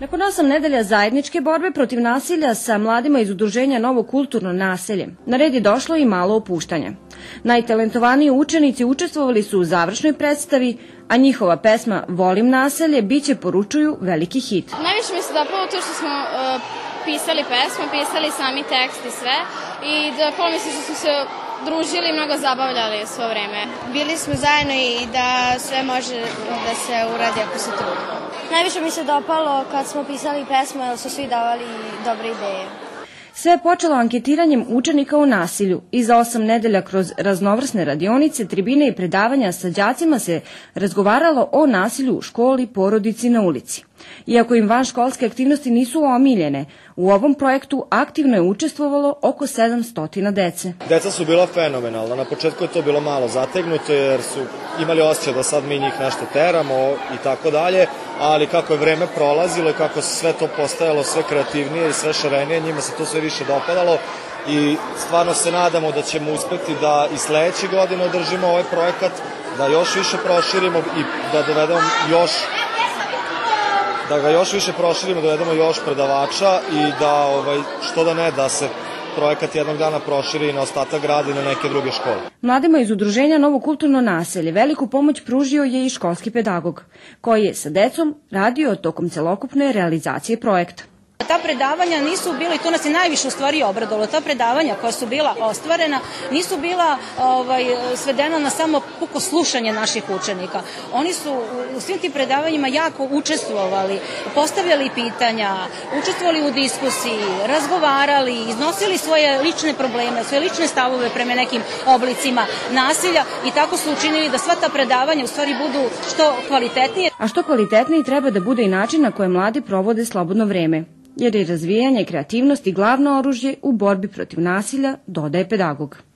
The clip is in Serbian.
Nakon osam nedelja zajedničke borbe protiv nasilja sa mladima iz udruženja Novo kulturno naselje, na red je došlo i malo opuštanje. Najtalentovaniji učenici učestvovali su u završnoj predstavi, a njihova pesma Volim naselje biće poručuju veliki hit. Najviše mi se dopalo to što smo uh, pisali pesmu, pisali sami tekst i sve i da mi se što smo se družili i mnogo zabavljali svo vreme. Bili smo zajedno i da sve može da se uradi ako se trudi. Najviše mi se dopalo kad smo pisali pesmu, jer su svi davali dobre ideje. Sve je počelo anketiranjem učenika u nasilju i za osam nedelja kroz raznovrsne radionice, tribine i predavanja sa đacima se razgovaralo o nasilju u školi, porodici na ulici. Iako im vanškolske aktivnosti nisu omiljene, u ovom projektu aktivno je učestvovalo oko 700 dece. Deca su bila fenomenalna. Na početku je to bilo malo zategnuto jer su imali osjećaj da sad mi njih nešto teramo i tako dalje, ali kako je vreme prolazilo i kako sve to postajalo sve kreativnije i sve šarenije, njima se to sve više dopadalo i stvarno se nadamo da ćemo uspeti da i sledeće godine održimo ovaj projekat, da još više proširimo i da dovedemo još da ga još više proširimo, dovedemo još predavača i da ovaj, što da ne, da se projekat jednog dana proširi na ostatak grada i na neke druge škole. Mladima iz udruženja Novo kulturno naselje veliku pomoć pružio je i školski pedagog, koji je sa decom radio tokom celokupne realizacije projekta ta predavanja nisu bila, i to nas je najviše u stvari obradolo, ta predavanja koja su bila ostvarena nisu bila ovaj, svedena na samo puko slušanje naših učenika. Oni su u svim tim predavanjima jako učestvovali, postavljali pitanja, učestvovali u diskusiji, razgovarali, iznosili svoje lične probleme, svoje lične stavove prema nekim oblicima nasilja i tako su učinili da sva ta predavanja u stvari budu što kvalitetnije. A što kvalitetniji treba da bude i način na koje mladi provode slobodno vreme jer je razvijanje kreativnosti glavno oružje u borbi protiv nasilja, dodaje pedagog.